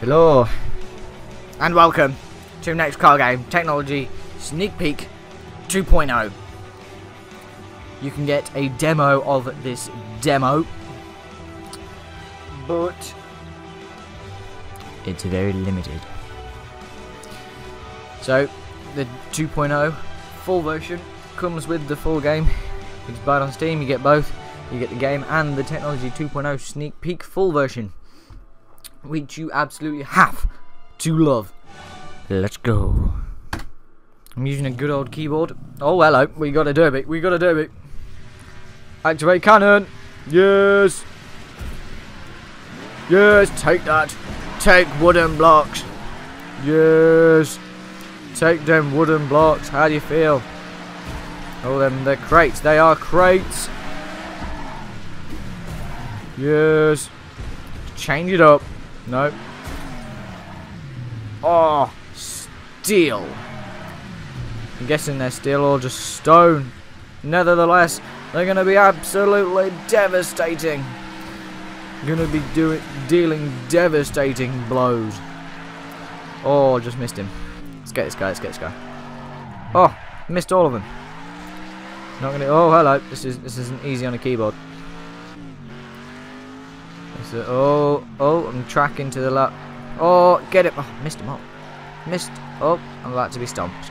Hello, and welcome to next car game technology sneak peek 2.0. You can get a demo of this demo, but it's very limited. So, the 2.0 full version comes with the full game. Just buy on Steam, you get both. You get the game and the Technology 2.0 sneak peek full version, which you absolutely have to love. Let's go. I'm using a good old keyboard. Oh, hello. We got a derby. We got a derby. Activate cannon. Yes. Yes, take that. Take wooden blocks. Yes. Take them wooden blocks. How do you feel? Oh, them, they're crates. They are crates. Yes. Change it up. No. Oh, steel. I'm guessing they're steel or just stone. Nevertheless, they're going to be absolutely devastating. Going to be doing dealing devastating blows. Oh, just missed him. Let's get this guy. Let's get this guy. Oh, missed all of them. Not gonna. Oh, hello. This is this isn't easy on a keyboard. Oh, oh, I'm tracking to the left. Oh, get it. Oh, missed him up. Missed. Oh, I'm about to be stomped.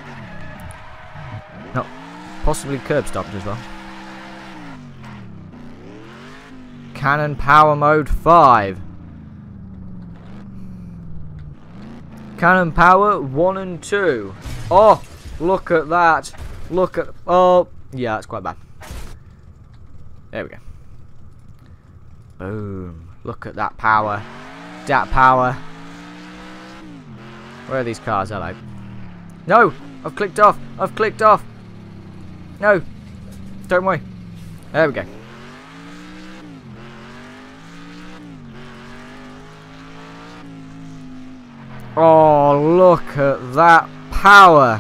No, possibly curb stomped as well. Cannon power mode 5. Cannon power 1 and 2. Oh, look at that. Look at... Oh, yeah, that's quite bad. There we go. Boom. Look at that power. That power. Where are these cars? Hello. No! I've clicked off. I've clicked off. No. Don't worry. There we go. Oh, look at that power.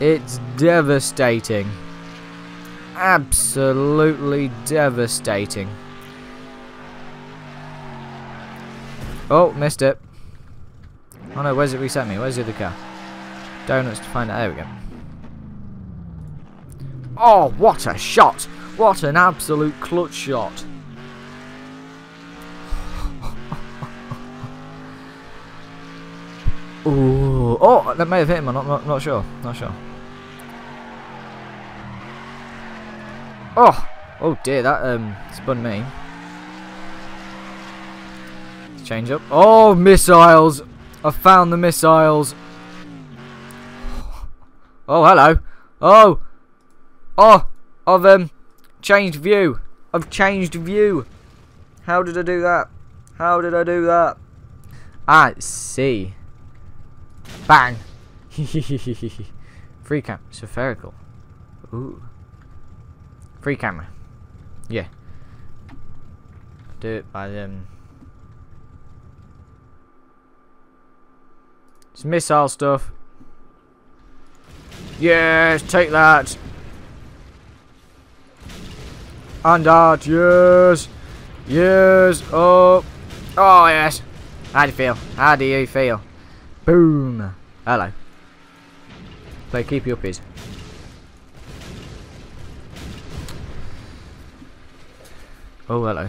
It's devastating. Absolutely devastating. Oh, missed it. Oh no, where's it reset me? Where's the other car? Donuts to find out. There we go. Oh, what a shot! What an absolute clutch shot. Ooh. Oh, that may have hit him. I'm not, not, not sure. Not sure. Oh! Oh dear, that um spun me. Change up. Oh, missiles! I found the missiles. Oh, hello. Oh! Oh! I've um changed view. I've changed view. How did I do that? How did I do that? I see. Bang! Free cam. Spherical. Ooh. Free camera. Yeah. Do it by them. It's missile stuff. Yes, take that. And that, yes. Yes. Oh. Oh, yes. How do you feel? How do you feel? Boom. Hello. Play keep you up uppies. Oh, hello.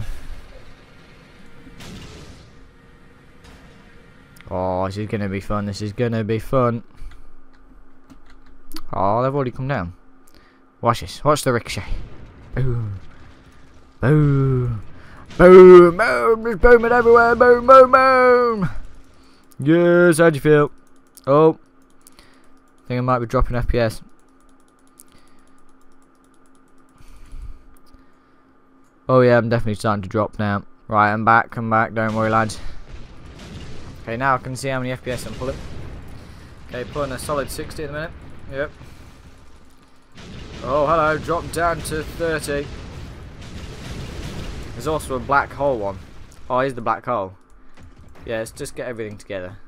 This is going to be fun. This is going to be fun. Oh, they've already come down. Watch this. Watch the ricochet. Boom. Boom. Boom. Boom. There's booming everywhere. Boom, boom, boom. Yes, how do you feel? Oh. I think I might be dropping FPS. Oh yeah, I'm definitely starting to drop now. Right, I'm back, I'm back, don't worry lads. Okay, now I can see how many FPS I'm pulling. Okay, pulling a solid 60 at the minute. Yep. Oh, hello, drop down to 30. There's also a black hole one. Oh, here's the black hole. Yeah, let's just get everything together.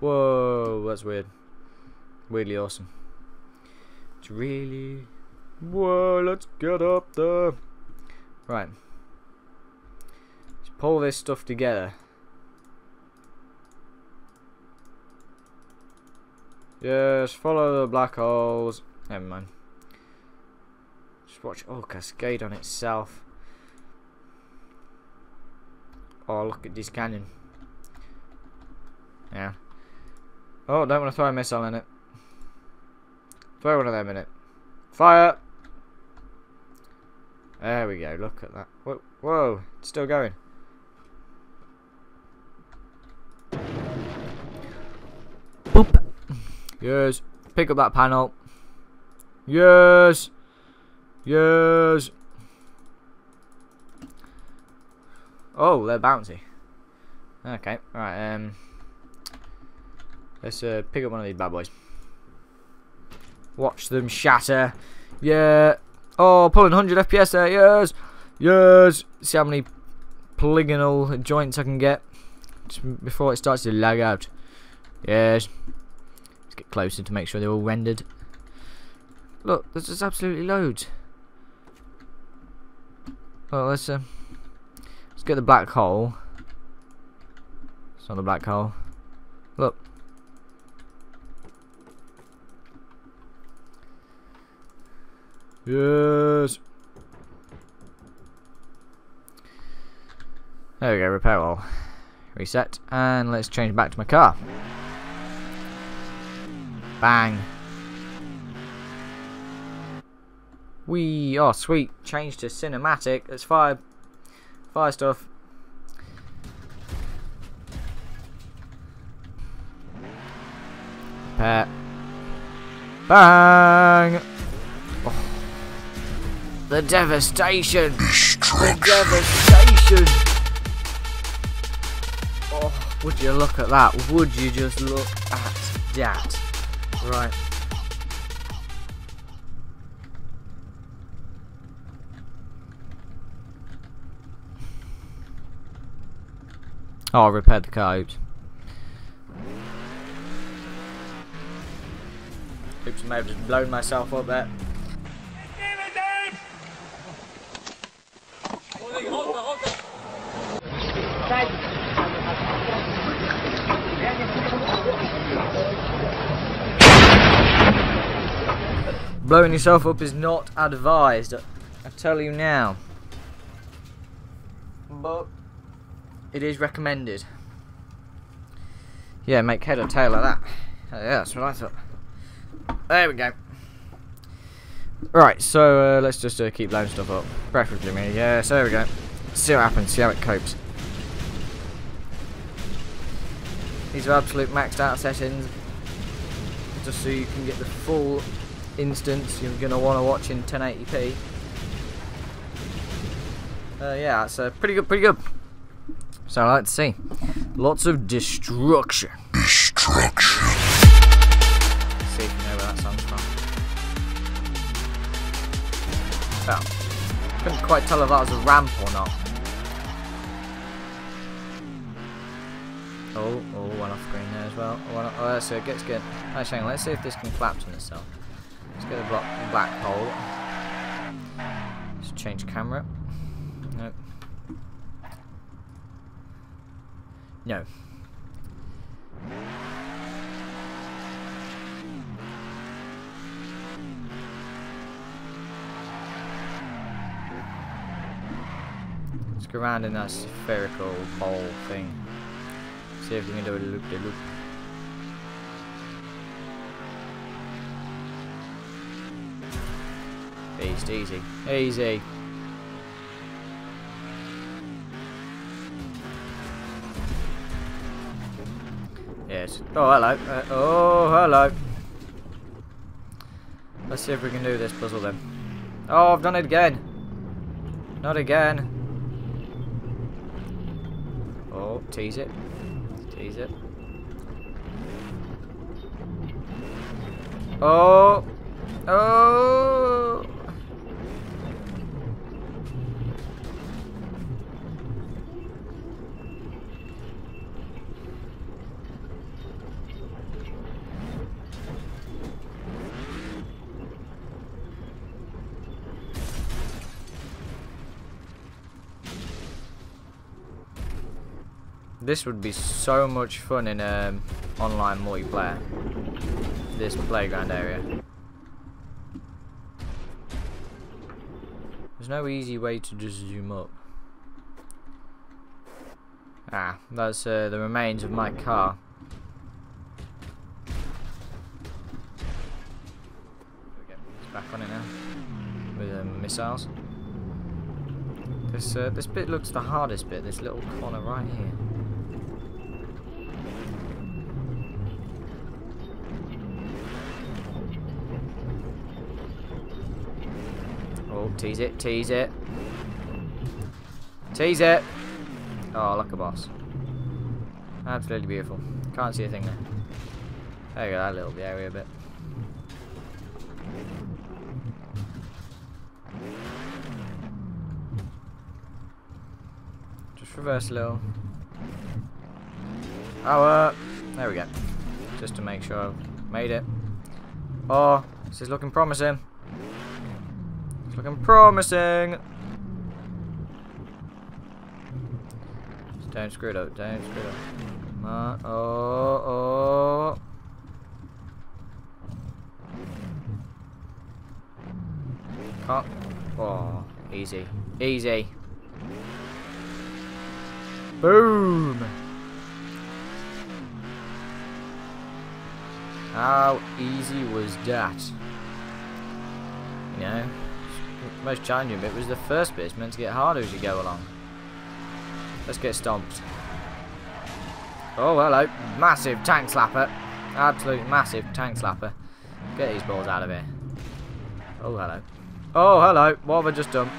Whoa, that's weird. Weirdly awesome. It's really, Whoa, let's get up there. Right. Let's pull this stuff together. Yes, follow the black holes. Never mind. Just watch. Oh, cascade on itself. Oh, look at this cannon. Yeah. Oh, don't want to throw a missile in it. Throw one of them in it. Fire! There we go, look at that. Whoa, whoa it's still going. Boop! Yes, pick up that panel. Yes! Yes! Oh, they're bouncy. Okay, right, um... Let's uh, pick up one of these bad boys. Watch them shatter. Yeah. Oh, pulling 100 FPS there. Yes. Yes. See how many polygonal joints I can get before it starts to lag out. Yes. Let's get closer to make sure they're all rendered. Look, there's just absolutely loads. Well, let's uh, let's get the black hole. It's not the black hole. Look. Yes. There we go, repair all. Reset, and let's change back to my car. Bang. We oh sweet, change to cinematic. Let's fire fire stuff. Pet. Bang! The devastation! The devastation! Oh, would you look at that? Would you just look at that? Right. Oh, I repaired the car, oops. Oops, I may have just blown myself up there. Blowing yourself up is not advised. I tell you now. But it is recommended. Yeah, make head or tail like that. Oh, yeah, that's what I thought. There we go. Right, so uh, let's just uh, keep blowing stuff up. Preferably me. Yeah, so there we go. See what happens, see how it copes. These are absolute maxed out settings. Just so you can get the full instance you're going to want to watch in 1080p. Uh, yeah, it's uh, pretty good, pretty good. So I like to see. Lots of destruction. Destruction. Let's see if you know where that song's from. Well, couldn't quite tell if that was a ramp or not. Oh, oh, one off screen there as well. Oh, oh so it gets good. Actually, let's see if this can collapse on itself. Let's get a black, black hole. Let's change camera. Nope. No. Let's go around in that spherical hole thing. See if we can do a loop-de-loop. -loop. Beast, easy. Easy. Yes. Oh, hello. Uh, oh, hello. Let's see if we can do this puzzle then. Oh, I've done it again. Not again. Oh, tease it. Tease it. Oh. Oh. This would be so much fun in um, online multiplayer. This playground area. There's no easy way to just zoom up. Ah, that's uh, the remains of my car. Back on it now with um, missiles. This uh, this bit looks the hardest bit. This little corner right here. Tease it, tease it. Tease it! Oh, like a boss. Absolutely beautiful. Can't see a thing there. There you go, that little area a bit. Just reverse a little. Oh, uh, there we go. Just to make sure I've made it. Oh, this is looking promising. It's looking promising. Don't screw it up. Don't screw it up. Come on. Oh, oh. Can't. Oh, easy. Easy. Boom. How easy was that? You know, most challenging bit was the first bit. It's meant to get harder as you go along. Let's get stomped. Oh, hello. Massive tank slapper. Absolute massive tank slapper. Get these balls out of here. Oh, hello. Oh, hello. What have I just done?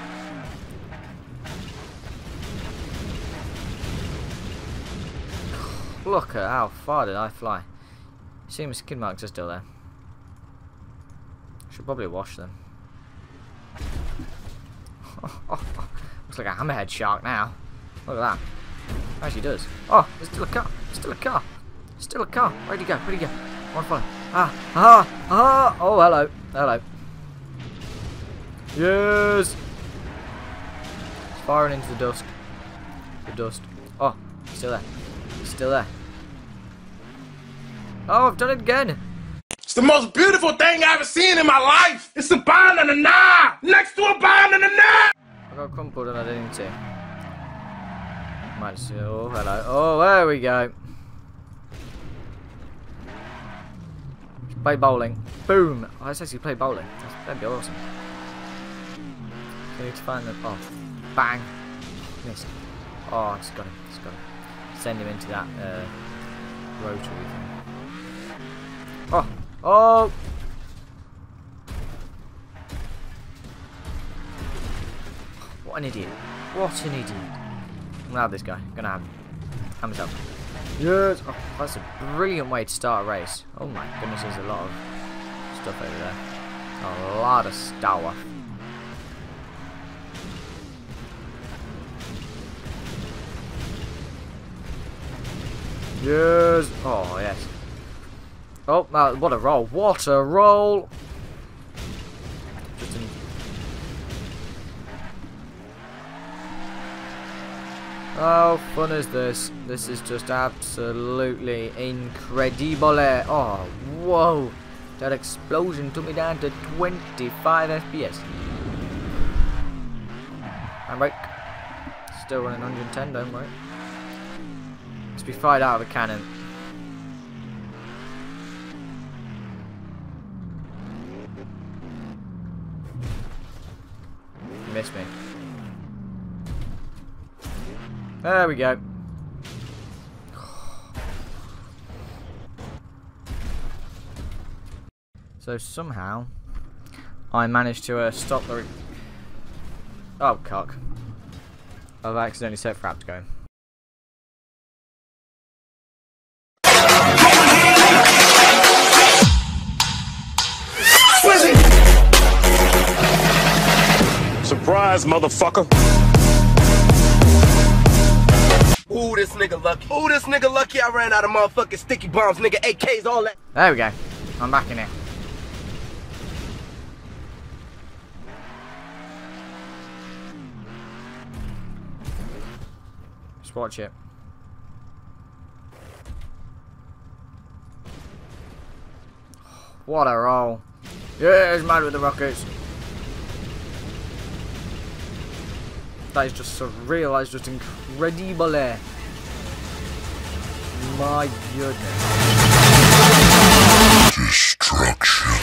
Look at how far did I fly. See my skin marks are still there. Should probably wash them. Looks like a hammerhead shark now. Look at that. Actually does. Oh, there's still a car. Still a car. Still a car. Where'd he go? Where'd he go? To follow. Ah, ah, ah. Oh, hello. Hello. Yes. It's firing into the dust. The dust. Oh, he's still there. He's still there. Oh, I've done it again. It's the most beautiful thing I've ever seen in my life. It's the banana next the. I crumpled and I didn't. Might see. Oh, hello. Oh, there we go. Play bowling. Boom. Oh, let's actually play bowling. That'd be awesome. Need to find the. Oh, bang. Missed. Oh, it's got him. It's got him. Send him into that uh, rotary thing. Oh! Oh! What an idiot. What an idiot. I'm gonna have this guy. I'm gonna have him. Have myself. Yes! Oh, that's a brilliant way to start a race. Oh my goodness, there's a lot of stuff over there. A lot of stuff. Yes! Oh, yes. Oh, uh, what a roll. What a roll! How fun is this? This is just absolutely incredible. Eh? Oh, whoa! That explosion took me down to 25 FPS. I'm right. Still running 110, don't worry. Let's be fired out of a cannon. Miss me. There we go. So somehow, I managed to uh, stop the... Oh, cock. I've accidentally set fraps going. Surprise, motherfucker. this nigga lucky. Ooh, this nigga lucky I ran out of motherfucking sticky bombs, nigga, AKs, all that. There we go. I'm back in it. Just watch it. What a roll. Yeah, he's mad with the rockets. That is just surreal. That is just incredible. My goodness. Destruction.